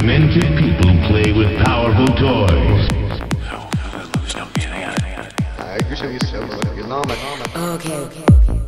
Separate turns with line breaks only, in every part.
demented people play with powerful toys.
Okay, okay. Do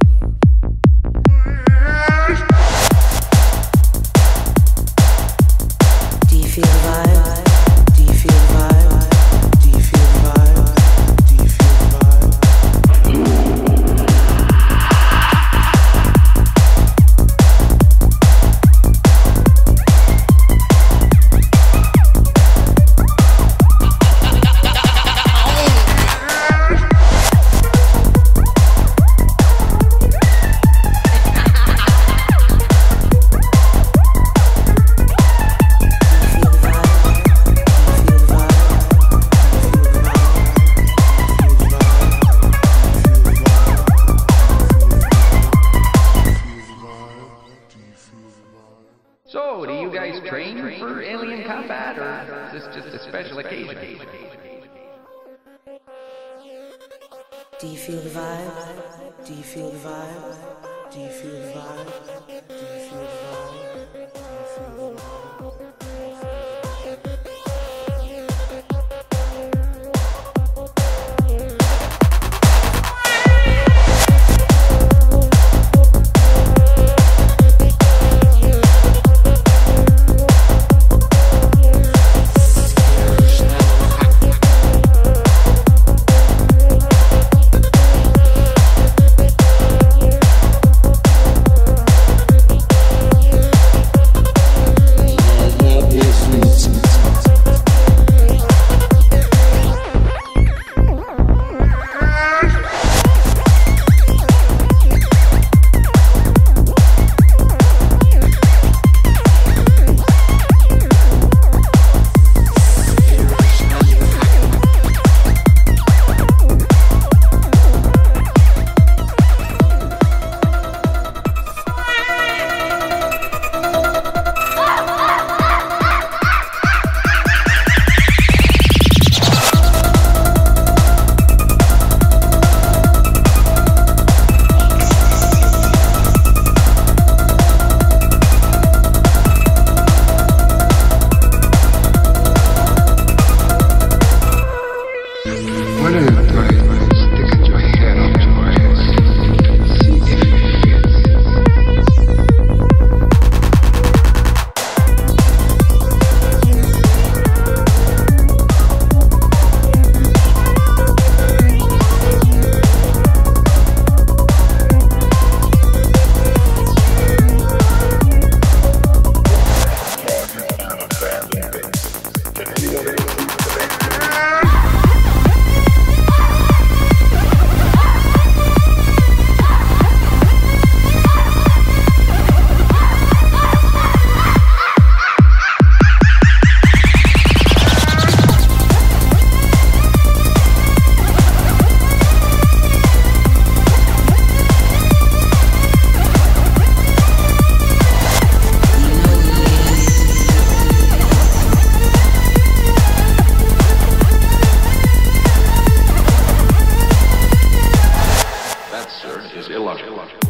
So, do you guys train for alien combat, or is this just a special occasion?
Do you feel the vibe? Do you feel the vibe? Do you feel the vibe?
illogical. illogical.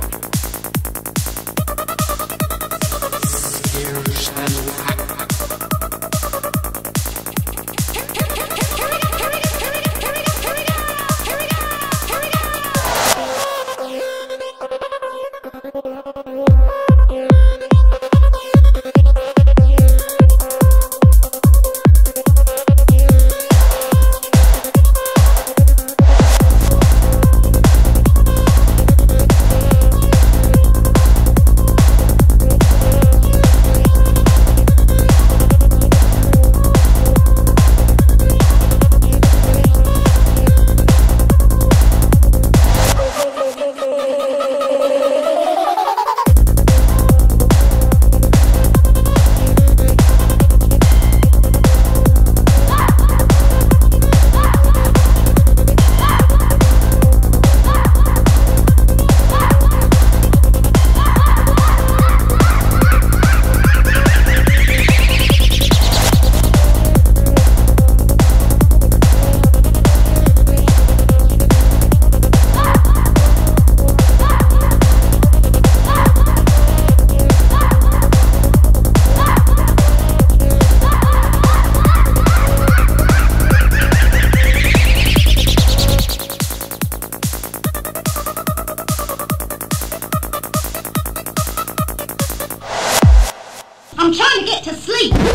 Sleep.